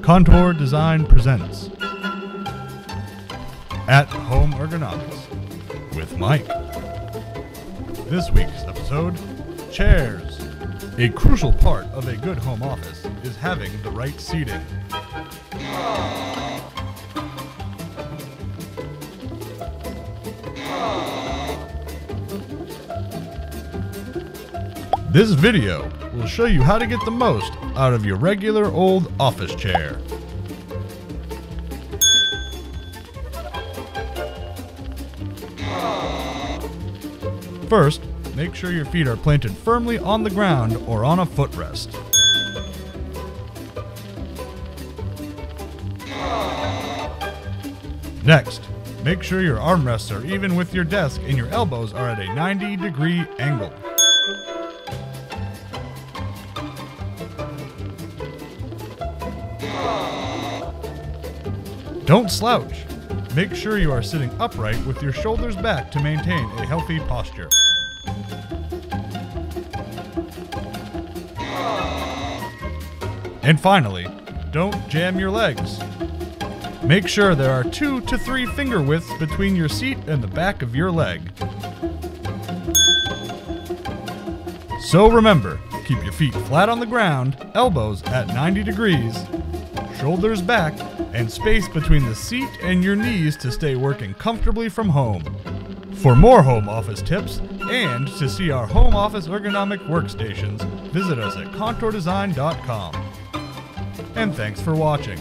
Contour Design presents At Home Ergonomics with Mike. This week's episode Chairs. A crucial part of a good home office is having the right seating. This video will show you how to get the most out of your regular old office chair. First, make sure your feet are planted firmly on the ground or on a footrest. Next, make sure your armrests are even with your desk and your elbows are at a 90 degree angle. Don't slouch. Make sure you are sitting upright with your shoulders back to maintain a healthy posture. And finally, don't jam your legs. Make sure there are two to three finger widths between your seat and the back of your leg. So remember, keep your feet flat on the ground, elbows at 90 degrees, shoulders back, and space between the seat and your knees to stay working comfortably from home. For more home office tips and to see our home office ergonomic workstations, visit us at contourdesign.com. And thanks for watching.